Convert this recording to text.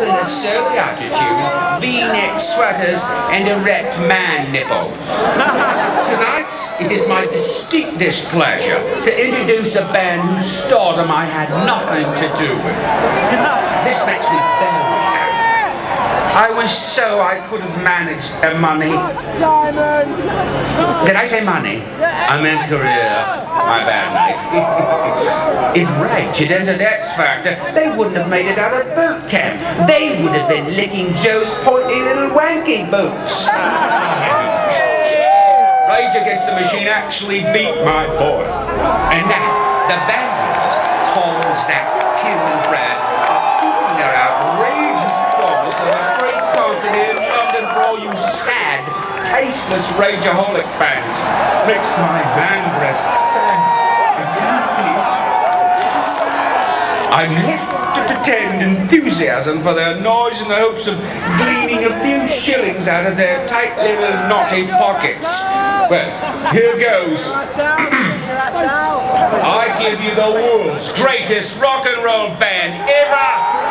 than a surly attitude, v-neck sweaters, and erect man nipples. Tonight, it is my distinct displeasure to introduce a band whose stardom I had nothing to do with. This makes me very. I wish so I could have managed their money. Simon! Did I say money? I meant career. My bad, mate. if Rage had entered X Factor, they wouldn't have made it out of boot camp. They would have been licking Joe's pointy little wanky boots. Rage Against the Machine actually beat my boy. And now, the band members, Tom, Zach, Tim, and Brad, sad, tasteless Rageaholic fans. Makes my man sad and happy. I'm left to pretend enthusiasm for their noise in the hopes of gleaning a few shillings out of their tight little knotty pockets. Well, here goes. I give you the world's greatest rock and roll band ever.